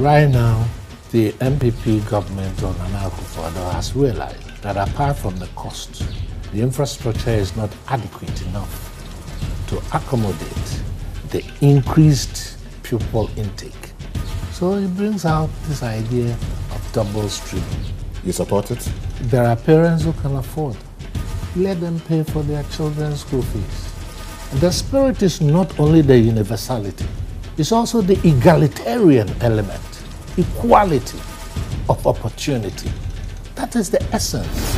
Right now, the NPP government on Nana Akufo-Addo has realized that apart from the cost, the infrastructure is not adequate enough to accommodate the increased pupil intake. So it brings out this idea of double streaming. You support it? There are parents who can afford. Let them pay for their children's school fees. And the spirit is not only the universality, it's also the egalitarian element, equality of opportunity. That is the essence.